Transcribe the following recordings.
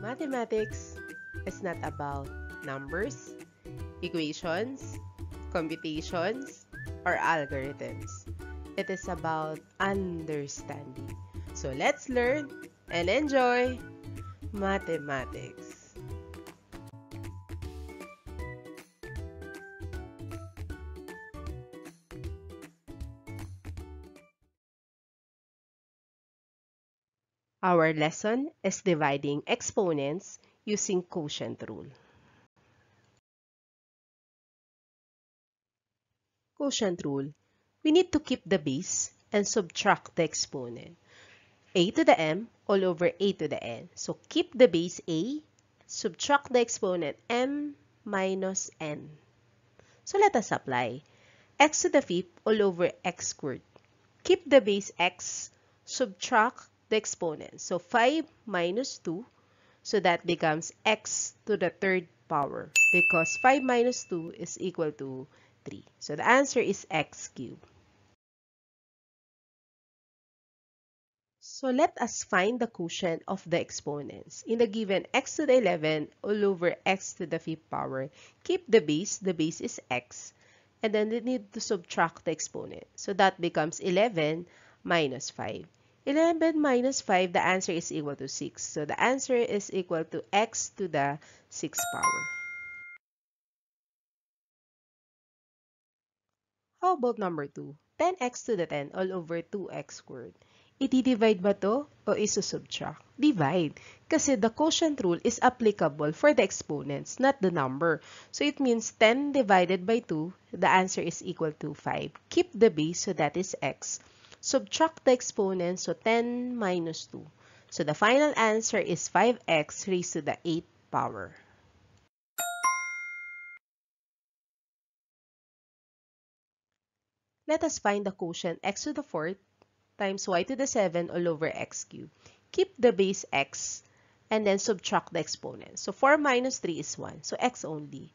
Mathematics is not about numbers, equations, computations, or algorithms. It is about understanding. So let's learn and enjoy mathematics. Our lesson is dividing exponents using quotient rule. Quotient rule. We need to keep the base and subtract the exponent. a to the m all over a to the n. So keep the base a, subtract the exponent m minus n. So let us apply. x to the fifth all over x squared. Keep the base x, subtract the exponent. So 5 minus 2, so that becomes x to the third power because 5 minus 2 is equal to 3. So the answer is x cubed. So let us find the quotient of the exponents. In the given x to the 11 all over x to the fifth power, keep the base, the base is x, and then we need to subtract the exponent. So that becomes 11 minus 5. 11 minus 5, the answer is equal to 6. So the answer is equal to x to the 6th power. How about number 2? 10x to the 10 all over 2x squared. I-divide ba to o isusubtract? Divide. Kasi the quotient rule is applicable for the exponents, not the number. So it means 10 divided by 2, the answer is equal to 5. Keep the base, so that is x. Subtract the exponent, so 10 minus 2. So the final answer is 5x raised to the 8th power. Let us find the quotient x to the 4th times y to the 7 all over x cubed. Keep the base x and then subtract the exponent. So 4 minus 3 is 1. So x only.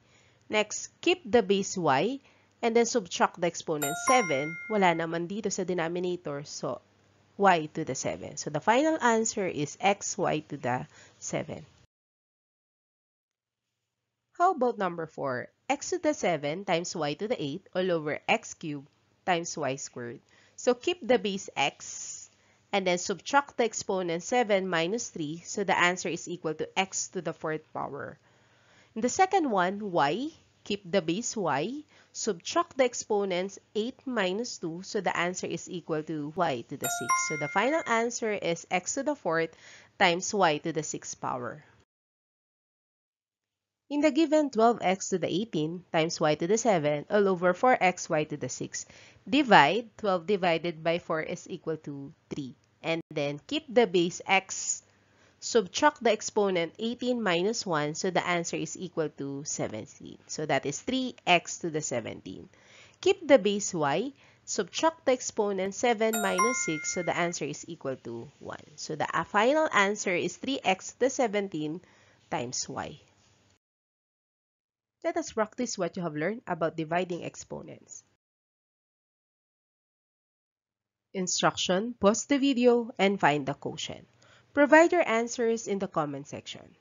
Next, keep the base y and then subtract the exponent 7, wala naman dito sa denominator, so y to the 7. So the final answer is xy to the 7. How about number 4? x to the 7 times y to the 8 all over x cubed times y squared. So keep the base x and then subtract the exponent 7 minus 3, so the answer is equal to x to the 4th power. In the second one, y, keep the base y, subtract the exponents 8 minus 2, so the answer is equal to y to the 6. So the final answer is x to the 4th times y to the 6th power. In the given 12x to the 18 times y to the 7 all over 4xy to the 6, divide 12 divided by 4 is equal to 3. And then keep the base x Subtract the exponent 18 minus 1, so the answer is equal to 17. So that is 3x to the 17. Keep the base y. Subtract the exponent 7 minus 6, so the answer is equal to 1. So the final answer is 3x to the 17 times y. Let us practice what you have learned about dividing exponents. Instruction, pause the video and find the quotient. Provide your answers in the comment section.